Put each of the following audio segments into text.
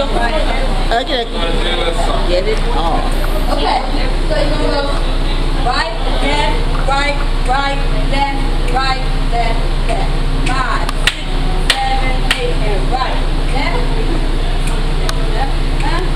Okay. Get it off. Okay. So you're gonna go right, left, right, right, left, right, left, left. Five, six, seven, eight, and right. Left. Left. Left.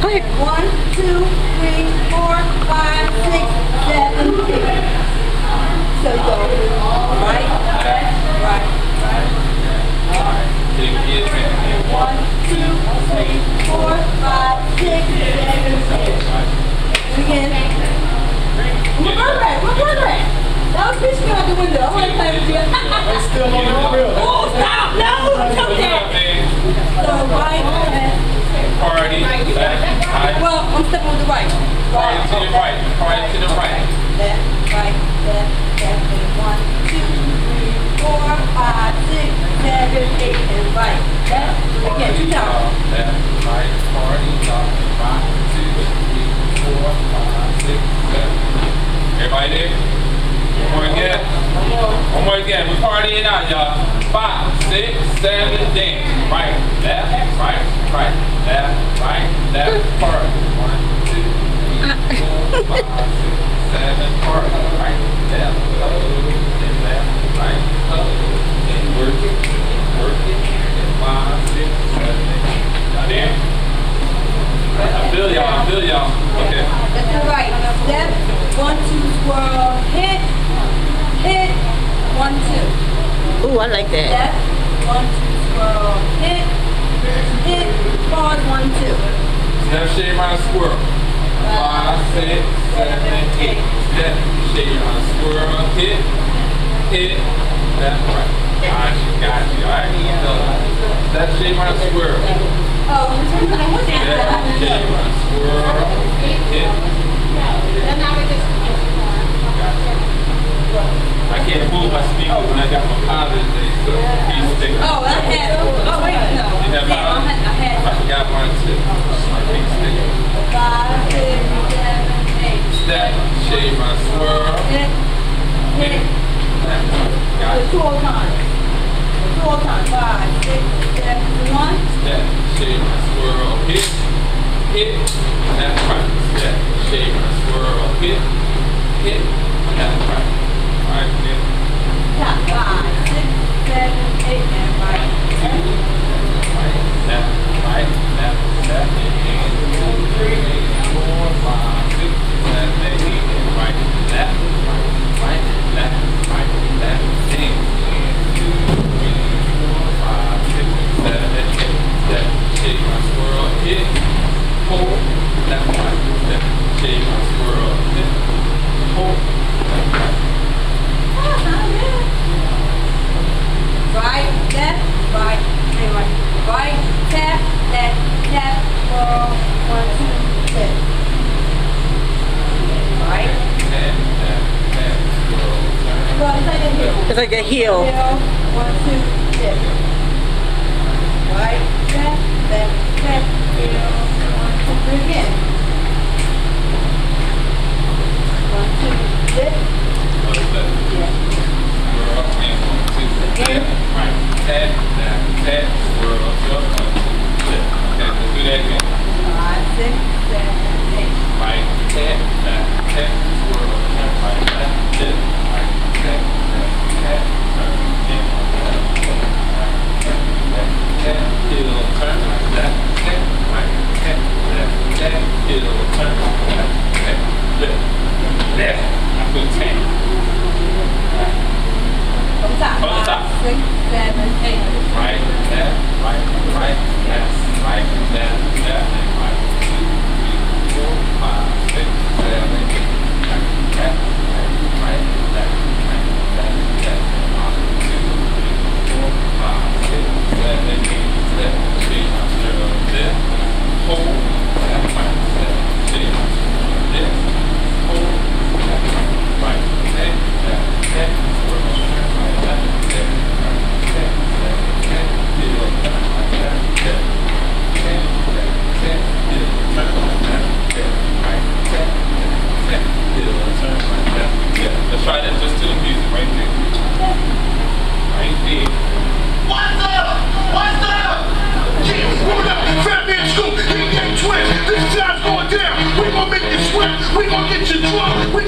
Go. One, two, three, four, five, six, seven, eight. So go right, left, right, right. One, two, three, four, five, six, seven, eight. Again. We're right, we're right. That was fishing out the window. I want to play with you. Still on the grill. oh, stop! No! Come there. So right, left. Party, left, right, Well, I'm stepping with the right. party to the right, party to the right. Left, right, left, left, and one, two, three, four, five, six, seven, eight, and right. Left. Again, two times. Left, right, party, left, five, two, three, four, five, six, seven. Everybody there? One more again. One more again. We're partying out, y'all. Five, six, seven, dance. Right, left, right, right, left, right, left, party. One, two, three, four, five, six, seven, party. Right, left, up, and left, right, up, and work it, work it, and five, six, seven, eight. Y'all there? I feel y'all, I feel y'all. Okay. That's the right. Step, one, two, hit, one, two. Ooh, I like that. Step, one, two, swirl, hit, hit, pause, one, two. Step, shade, round, squirrel. Five, six, seven, eight. Step, shade, round, squirrel. Hit, hit. That's right. Alright, she got you. Alright, so, step, shade, round, squirrel. Oh, which one? I was Step, shade, round, squirrel. Hit. I can't move my speaker when I got my powder today, so please stick. Oh, I had, oh, oh, wait, no. You have uh, Yeah, I had, I I had forgot mine too. Please stick. five, six, seven, eight. Step, shade, round, squirrel. Hit, hit. Got it. two all times. Two all times. Five, six, seven, one. Step, shake, swirl, hit, hit, that's right. Step, shake, swirl, hit, hit, that's right. Alright, then, Top. Five, six, seven, eight, and right. Right, left, right, left, left, and two, three, four, five, six, seven, eight, right, right, right, left, left, and two, three, four, five, six, seven, eight. Step, shake, swirl, hit, hold, left, right, left, shake, swirl, hit, hold, left, right. Not bad. Right, left, right, and right. Right, tap, left, tap, roll, one, two, tap. Right. Well, it's like a hill. It's like a. Hill, one, two, tap. Right, tap, left, tap, hill, one, two, three again. One, two, tap. Left, left, Yeah. swirl, and one, left, right, tap, left, tap, swirl, one, two. Okay, let's do that again. Five, six, seven, eight. Right, tap, left, tap, swirl, jump, right, left, left, right, tap, left, tap, turn, tap, right, tap, left, tap, heel, turn, left, tap, right, tap, left, tap, heel, turn, tap, you are. We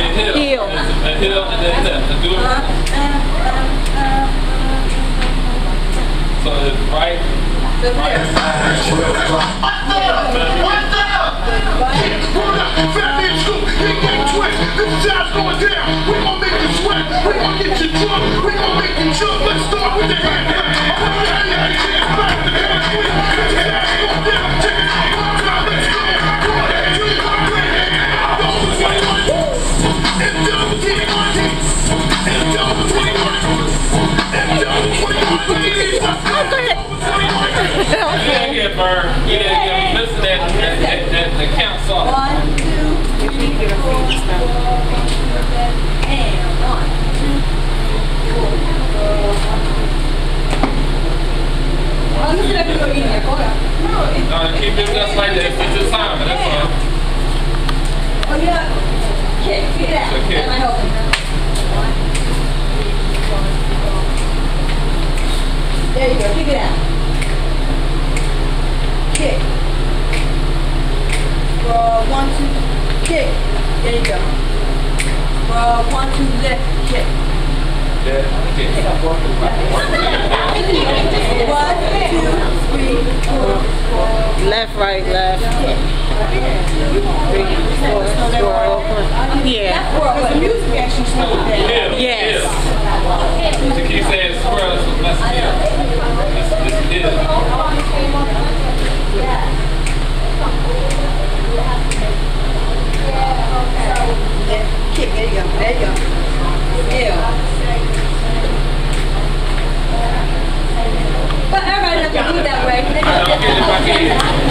I said I mean hill. Hill. A hill and then left. Let's do it. So right. Fatman Scoop, he get Yeah, yeah, Bird. Yeah, yeah. Listen that that that, that the count song. One, two, three, four, and one, two, four. Oh, you said I could go in there. Hold on. No. No, keep it just like that. It's just time. That's all. Oh, yeah. Kick, kick it out. So kick. That might help him. One, two, three, four, four. There you go. Kick it out. Kick. Roll, one, two, kick. There you go. Roll, one, two, lift, kick. Yeah. Okay. One, two, three, four, four. Left, right, left. Three, four, four, four. Yeah. Because the music actually slowed down. Yeah. Yes. Yeah. She keeps saying squirrel, so let's yeah. It's, it's, it's. Yeah, Kick, there you go, there you go. Ew. But everybody doesn't do that way.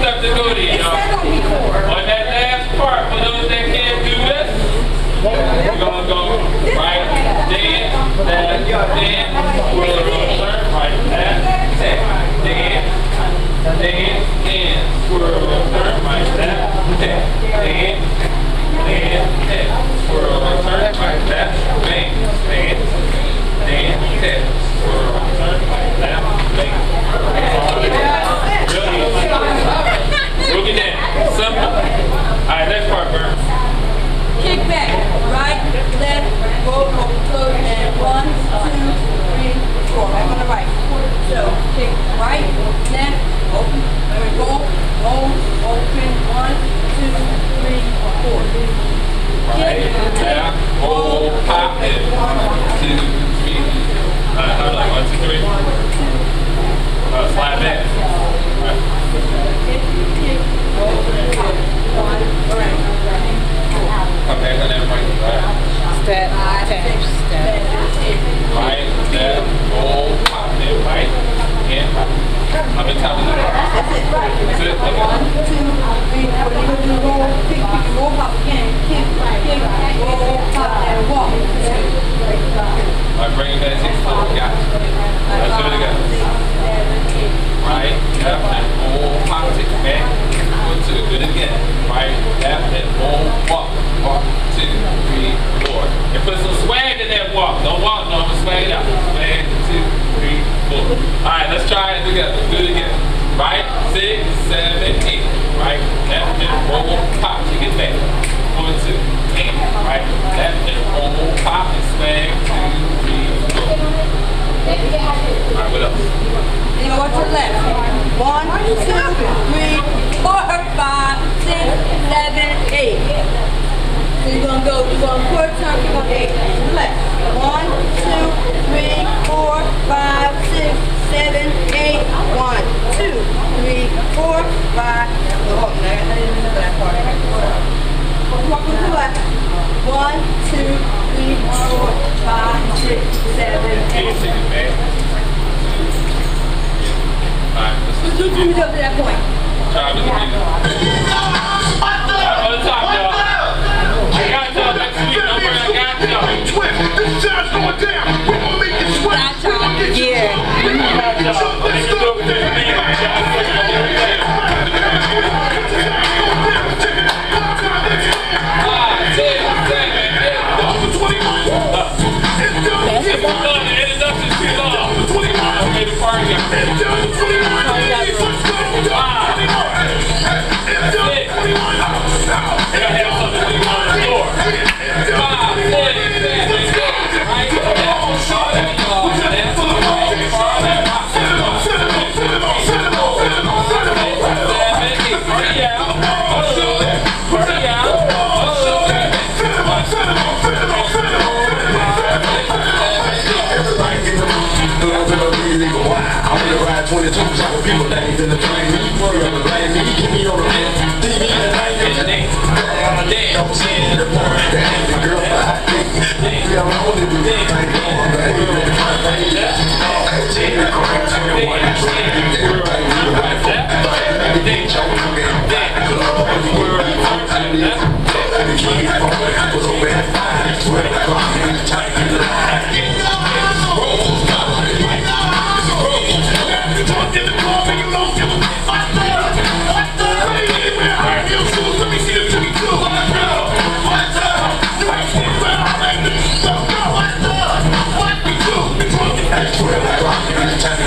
step to go to, y'all. On that last part, for those that can't do this, we're gonna go right, then, left, then, twirl, turn, right, left, then, then, then, twirl, turn, right, left, then, then, then, then, twirl, turn, right, left, then, then, then, then, twirl, turn, right, left, then. Really easy. Look at that. Simple. Alright, next part, Bert. Kick back, right, left, roll, roll, close, and one, two, three, four. I'm on the right. So kick right, left, open, and roll, roll, open, one, two, three, four. Right, left, roll, pop it. One, two, three. Alright, hold on. One, two, three. Uh, slide back. Right. Kick, kick, roll, pop, one, right, Come back on that right. Right, Step, tap, step. right, left, roll, pop it. Right, in. How many times? That's it, right. That's it? One, two, three, four. Roll, roll, again. Roll, and walk. Bring. Six, four. Got it. Let's do it again. Right, left, and roll, pop it. Back. One, two. Do it again. Right, left, and roll, walk. One, two, three, four. And put some swag in that walk. Don't walk, no, but swag out. Swag, two, three, four. Alright, let's try it together. Do it again. Right, six, seven, eight. Right, left, and roll, pop. Take it back. One, two, eight. Right, left, and roll, pop, and swag, two, three, four. Alright, what else? You go to the left. One, two, three, four, five, six, seven, eight. So you're gonna go, you're gonna quarter turn, pick up eight. To the left. One, two, three, four, five, six, seven, eight. One, two, three, four, five. Oh, no, I didn't remember that part. Walk to the left. One, two, three, four, five, six, seven, Can you eight. take it back? Alright, let's Two, two, up to that point. try it down. We gonna make it sweat. That's We gonna get you Yeah. Gonna ride 22 shots people names in the train. You gonna blame me? Keep me on the man. TV and I ain't Don't see in the morning. Damn, the girl I think. We are only this thing on the eight in the front page. Hey, Jay,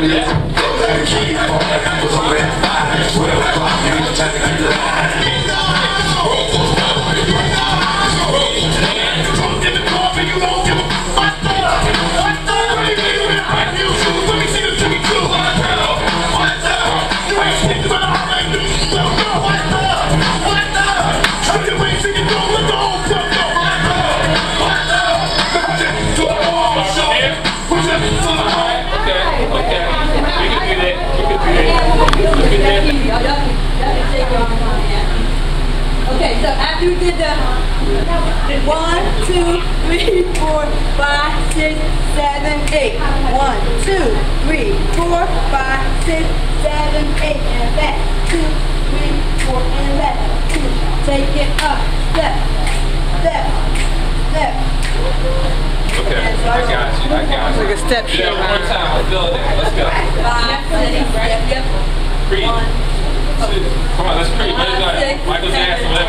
me that. Got the key, I 12 o'clock, you got time to keep. five, six, seven, eight. One, two, three, four, five, six, seven, eight. And back. Two, three, four, and back. Two. Take it up. Step. Step. Step. Okay. I got you. I got you. Like a step shot. Yeah, one more time. Let's build it. Let's go. Five, six, seven, eight. Breathe. One. Two. Come on, let's breathe. Michael's asking.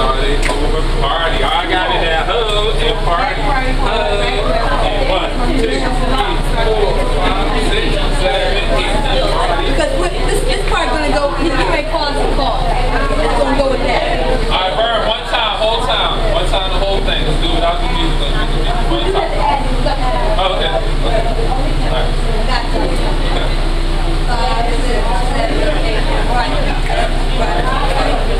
all over party. I got it at hugs and party. And one, two, three, four, five, six, seven, eight, party. Because this, this part gonna go, he's gonna make calls and calls. It's gonna go with that. Alright, Bird, one time, whole time. One time the whole thing. Let's do it. I'll music. Let's do music. One time. Oh, okay. okay. Alright. Okay.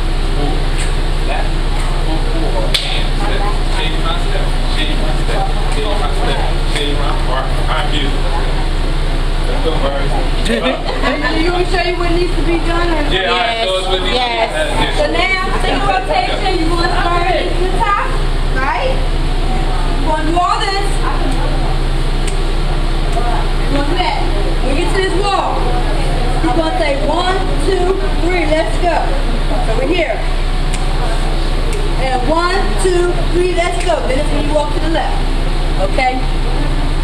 you want to show you what needs to be done? Or yeah, yes. all right, so it's what needs yes. to be done. So now, single rotation, you want to start at the top, right? You want to do all this. You want to do that. When you get to this wall, you're going to say one, two, three, let's go. So we're here. And one, two, three, let's go. Then it's when you walk to the left. Okay?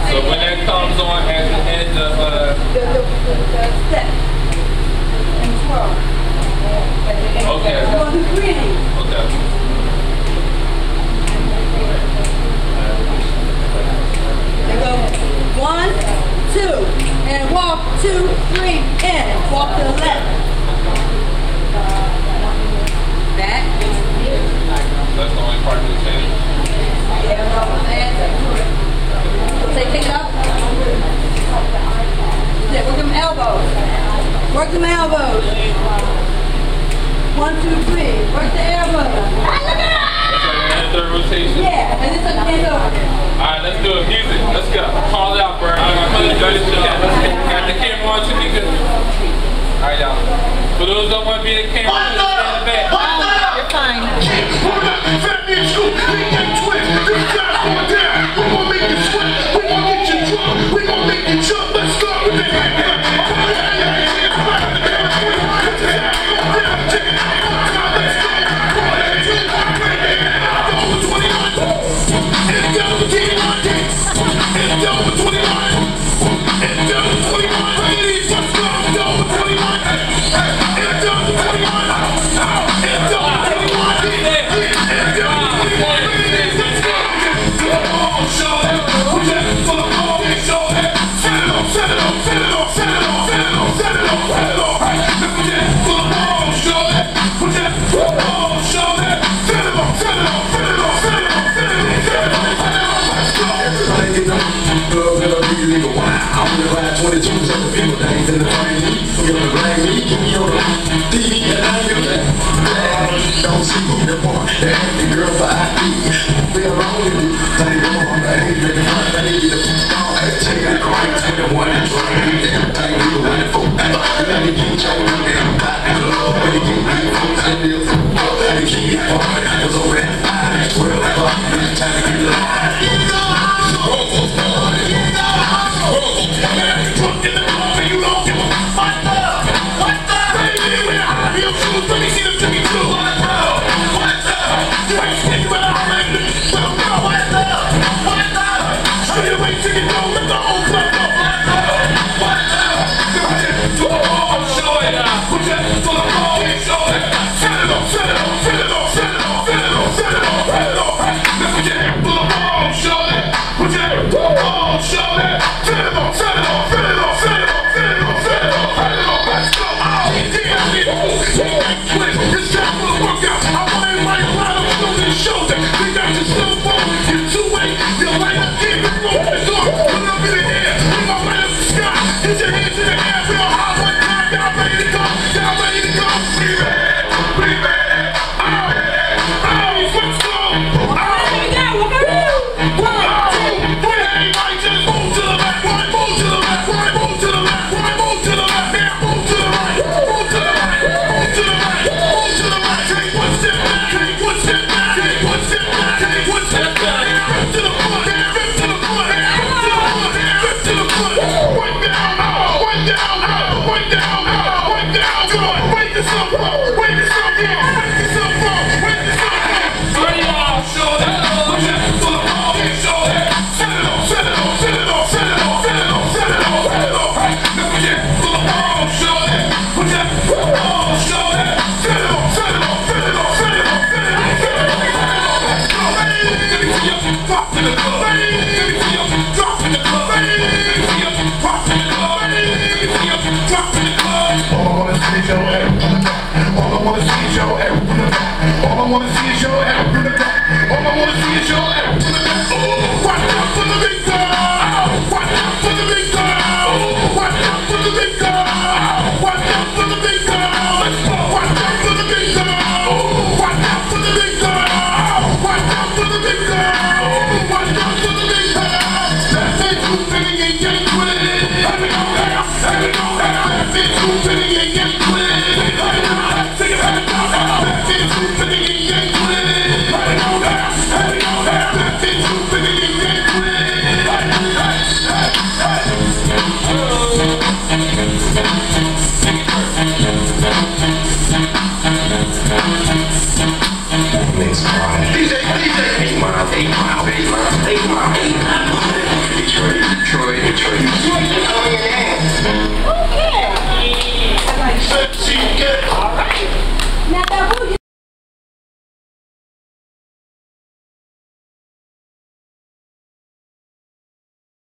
So when that comes on at the end of uh, the, the, the, the step and twirl. Okay. Okay. And go one, two, and walk two, three, and walk to the left. Back. That's the only part that's changed. Yeah, well, they pick up. Yeah, work them elbows. Work them elbows. One, two, three. Work the elbows. Rotation. Yeah, and it's a over. Alright, let's do it. Music. Let's go. Call it out, bro. I'm gonna. Got the camera on you, nigga. Alright, y'all. For those that want to be in the camera, stand in back. You're fine. We're gonna make you sweat. We're gonna get you drunk. Your part, that healthy girl for ID. Stay alone with you. Like, come the I that making fun. I need you to stall. I take it. I'm 21 and 20. Damn, I ain't even running forever. And I need you to join me.